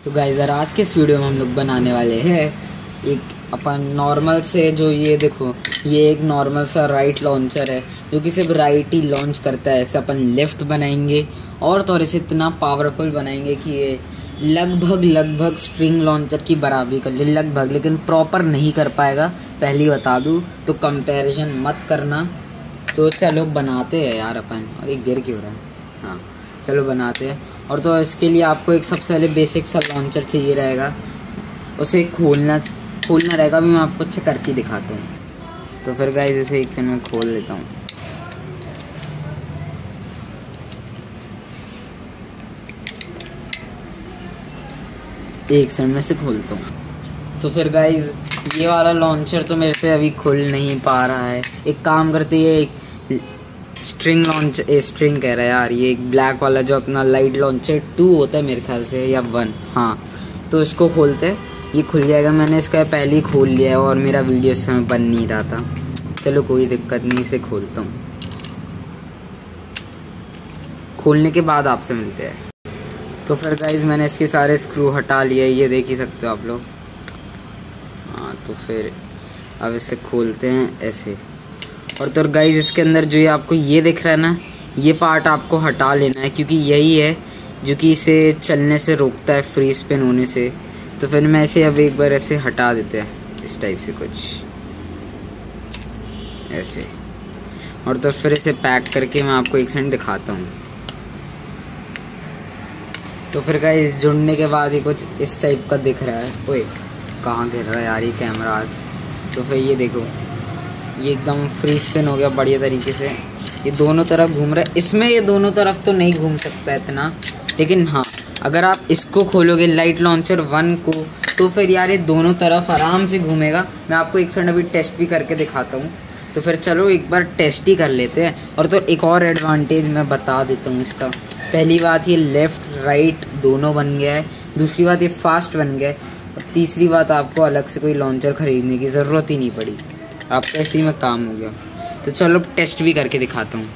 So guys यार, आज के इस वीडियो में हम लोग बनाने वाले हैं? एक अपन नॉर्मल से जो ये देखो, ये एक नॉर्मल सा राइट लॉन्चर है, जो कि सिर्फ़ राइट ही लॉन्च करता है। ऐसे अपन लेफ़्ट बनाएँगे और तो और इसे इतना पावरफुल बनाएँगे कि ये लगभग लगभग स्ट्रिंग लॉन्चर की बराबरी कर ले। लगभग, लेकिन प्रॉपर नहीं कर पाएगा। पहली बता दूँ तो कंपैरिजन मत करना। तो चलो बनाते हैं यार अपन। और एक गिर क्यों रहा है? हाँ चलो बनाते हैं। और तो इसके लिए आपको एक सबसे पहले बेसिक सा लॉन्चर चाहिए रहेगा। उसे खोलना खोलना रहेगा भी मैं आपको अच्छा करके दिखाता हूँ। तो फिर गाइस इसे एक सेकंड में खोल लेता हूँ। एक सेकंड में से खोलता हूँ। तो फिर गाइज़ ये वाला लॉन्चर तो मेरे से अभी खुल नहीं पा रहा है। एक काम करते हैं स्ट्रिंग लॉन्च ए स्ट्रिंग कह रहा है यार, ये एक ब्लैक वाला जो अपना लाइट लॉन्चर टू होता है मेरे ख्याल से, या वन हाँ। तो इसको खोलते हैं। ये खुल जाएगा। मैंने इसका पहले ही खोल लिया है और मेरा वीडियो इस समय बन नहीं रहा था। चलो कोई दिक्कत नहीं, इसे खोलता हूँ। खोलने के बाद आपसे मिलते हैं। तो फिर गाइज़ मैंने इसके सारे स्क्रू हटा लिए ये देख ही सकते हो आप लोग। हाँ तो फिर अब इसे खोलते हैं ऐसे। और तो गाइज़ इसके अंदर जो ये आपको ये दिख रहा है ना, ये पार्ट आपको हटा लेना है, क्योंकि यही है जो कि इसे चलने से रोकता है फ्री स्पिन होने से। तो फिर मैं इसे अब एक बार ऐसे हटा देते हैं, इस टाइप से कुछ। ऐसे। और तो फिर इसे पैक करके मैं आपको एक सेकंड दिखाता हूँ। तो फिर का इस जुड़ने के बाद ही कुछ इस टाइप का दिख रहा है। ओए, कहाँ गिर रहा है यार ये कैमरा आज? तो फिर ये देखो। ये एकदम फ्री स्पिन हो गया बढ़िया तरीके से। ये दोनों तरफ़ घूम रहा है। इसमें ये दोनों तरफ़ तो नहीं घूम सकता इतना, लेकिन हाँ अगर आप इसको खोलोगे लाइट लॉन्चर वन को तो फिर यार ये दोनों तरफ़ आराम से घूमेगा। मैं आपको एक सेकंड अभी टेस्ट भी करके दिखाता हूँ। तो फिर चलो एक बार टेस्ट ही कर लेते हैं। और तो एक और एडवांटेज मैं बता देता हूँ इसका। पहली बात ये लेफ़्ट राइट दोनों बन गया है। दूसरी बात ये फास्ट बन गया है। और तीसरी बात आपको अलग से कोई लॉन्चर ख़रीदने की ज़रूरत ही नहीं पड़ी। आपका इसी में काम हो गया। तो चलो टेस्ट भी करके दिखाता हूँ।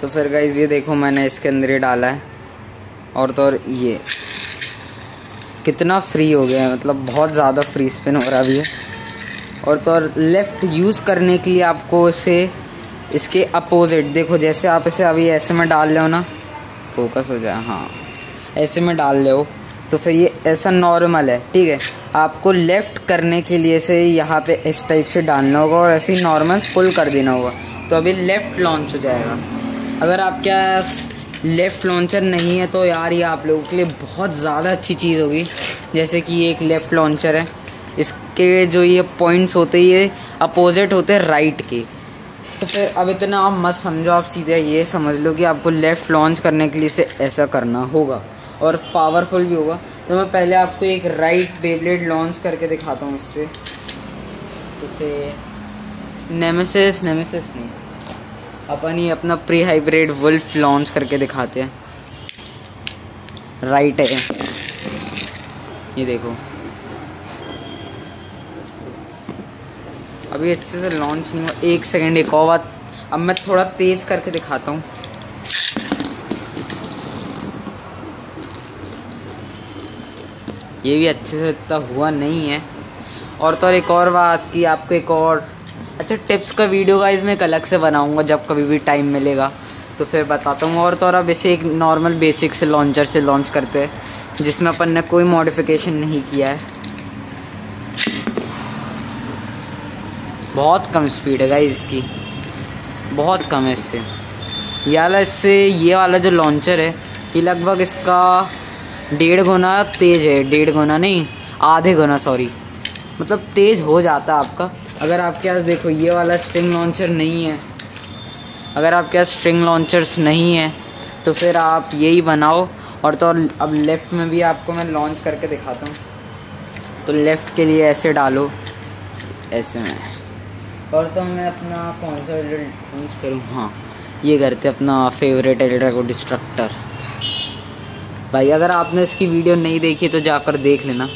तो फिर गाइज़ ये देखो मैंने इसके अंदर ही डाला है। और तो और ये। कितना फ्री हो गया है मतलब बहुत ज़्यादा फ्री स्पिन हो रहा अभी और तो और लेफ़्ट यूज़ करने के लिए आपको इसे, इसके अपोजिट देखो जैसे आप इसे अभी ऐसे में डाल हो ना फोकस हो जाए हाँ। ऐसे में डाल हो। तो फिर ये ऐसा नॉर्मल है, ठीक है? आपको लेफ़्ट करने के लिए से यहाँ पे इस टाइप से डालना होगा और ऐसे ही नॉर्मल पुल कर देना होगा। तो अभी लेफ़्ट लॉन्च हो जाएगा। अगर आपके पास लेफ़्ट लॉन्चर नहीं है तो यार ये आप लोगों के लिए बहुत ज़्यादा अच्छी चीज़ होगी। जैसे कि ये एक लेफ़्ट लॉन्चर है। इसके जो ये पॉइंट्स होते हैं, ये अपोजिट होते हैं राइट के। तो फिर अब इतना आप मत समझो, आप सीधे ये समझ लो कि आपको लेफ़्ट लॉन्च करने के लिए इसे ऐसा करना होगा। और पावरफुल भी होगा। तो मैं पहले आपको एक राइट बेबलेट लॉन्च करके दिखाता हूँ इससे तो फिर नेमेसिस नेमेसिस नहीं। अपन ही अपना प्री हाइब्रिड वुल्फ लॉन्च करके दिखाते हैं। राइट है। ये देखो। अभी अच्छे से लॉन्च नहीं हुआ। एक सेकंड एक और बात। अब मैं थोड़ा तेज करके दिखाता हूँ। ये भी अच्छे से इतना हुआ नहीं है। और तो और एक और बात कि आपको एक और। अच्छा टिप्स का वीडियो का मैं एक अलग से बनाऊँगा जब कभी भी टाइम मिलेगा। तो फिर बताता हूँ। और तो और अब इसे एक नॉर्मल बेसिक से लॉन्चर से लॉन्च करते हैं, जिसमें अपन ने कोई मॉडिफिकेशन नहीं किया है। बहुत कम स्पीड है गाइज़ इसकी। बहुत कम है इससे। ये वाला इससे ये वाला जो लॉन्चर है, ये लगभग इसका डेढ़ गुना तेज़ है, डेढ़ गुना नहीं, आधे गुना सॉरी मतलब तेज़ हो जाता है आपका। अगर आपके पास देखो, ये वाला स्ट्रिंग लॉन्चर नहीं है। अगर आपके पास स्ट्रिंग लॉन्चर्स नहीं है तो फिर आप यही बनाओ। और तो अब लेफ़्ट में भी आपको मैं लॉन्च करके दिखाता हूँ। तो लेफ़्ट के लिए ऐसे डालो। ऐसे में। और तो मैं अपना कौन सा लॉन्च करूँ? हाँ ये करते अपना फेवरेट एल्ड्रा को डिस्ट्रक्टर भाई, अगर आपने इसकी वीडियो नहीं देखी तो जाकर देख लेना।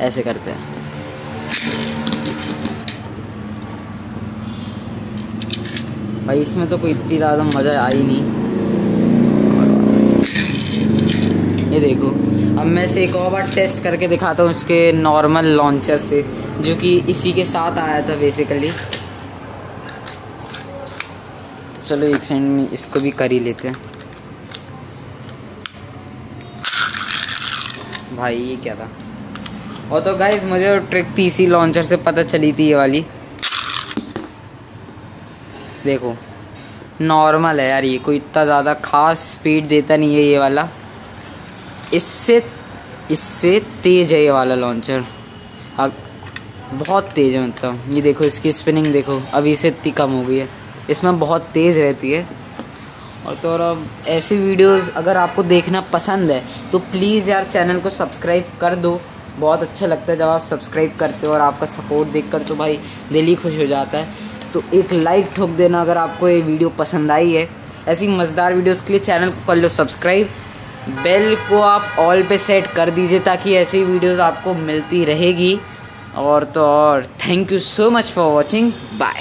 ऐसे करते हैं। भाई, इसमें तो कोई इतनी ज़्यादा मज़ा आई नहीं। ये देखो, अब मैं से एक और बार टेस्ट करके दिखाता हूँ इसके नॉर्मल लॉन्चर से, जो कि इसी के साथ आया था बेसिकली तो चलो, एक सेकंड में इसको भी कर ही लेते हैं। भाई, ये क्या था? और तो गाइज़ मुझे ट्रिक पीसी लॉन्चर से पता चली थी ये वाली। देखो नॉर्मल है यार ये, कोई इतना ज़्यादा खास स्पीड देता नहीं है ये वाला। इससे इससे तेज़ है ये वाला लॉन्चर अब, बहुत तेज़ है मतलब। ये देखो, इसकी स्पिनिंग देखो, अभी से इतनी कम हो गई है। इसमें बहुत तेज़ रहती है। और तो और अब ऐसी वीडियोस अगर आपको देखना पसंद है तो प्लीज़ यार चैनल को सब्सक्राइब कर दो। बहुत अच्छा लगता है जब आप सब्सक्राइब करते हो और आपका सपोर्ट देखकर तो भाई दिल ही खुश हो जाता है। तो एक लाइक ठोक देना अगर आपको ये वीडियो पसंद आई है। ऐसी मज़ेदार वीडियोस के लिए चैनल को कर लो सब्सक्राइब बेल को आप ऑल पे सेट कर दीजिए ताकि ऐसी वीडियोस आपको मिलती रहेगी। और तो और thank you so much for watching bye